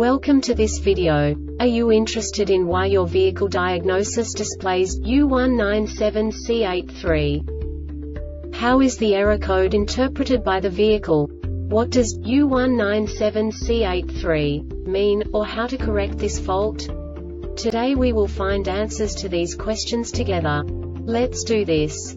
Welcome to this video. Are you interested in why your vehicle diagnosis displays U197C83? How is the error code interpreted by the vehicle? What does U197C83 mean, or how to correct this fault? Today we will find answers to these questions together. Let's do this.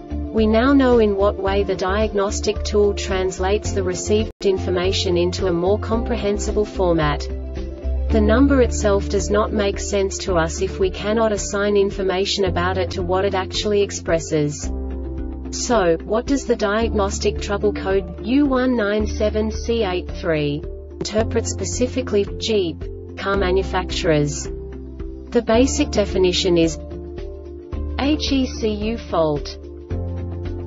We now know in what way the diagnostic tool translates the received information into a more comprehensible format. The number itself does not make sense to us if we cannot assign information about it to what it actually expresses. So, what does the diagnostic trouble code U197C83 interpret specifically Jeep car manufacturers? The basic definition is HECU fault.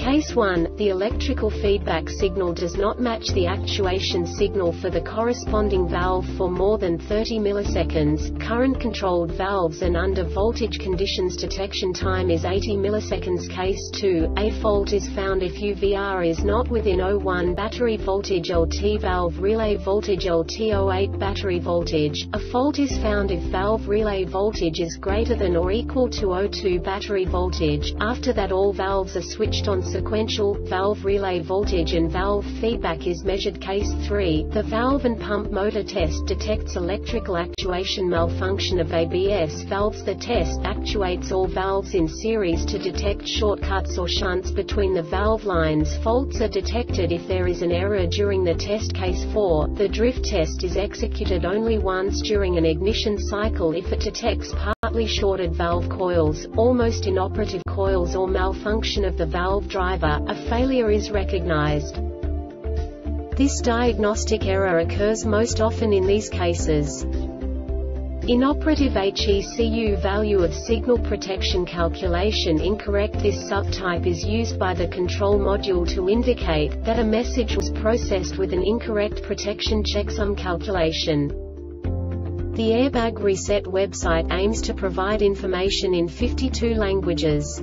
Case 1, the electrical feedback signal does not match the actuation signal for the corresponding valve for more than 30 milliseconds. Current-controlled valves and under voltage conditions detection time is 80 milliseconds. Case 2, a fault is found if UVR is not within 01 battery voltage LT valve relay voltage LT08 battery voltage. A fault is found if valve relay voltage is greater than or equal to 02 battery voltage. After that all valves are switched on sequential, valve relay voltage and valve feedback is measured Case 3, the valve and pump motor test detects electrical actuation malfunction of ABS valves. The test actuates all valves in series to detect shortcuts or shunts between the valve lines. Faults are detected if there is an error during the test Case 4, the drift test is executed only once during an ignition cycle if it detects partly shorted valve coils, almost inoperative coils or malfunction of the valve driver, a failure is recognized. This diagnostic error occurs most often in these cases. Inoperative HECU value of signal protection calculation incorrect This subtype is used by the control module to indicate that a message was processed with an incorrect protection checksum calculation. The Airbag Reset website aims to provide information in 52 languages.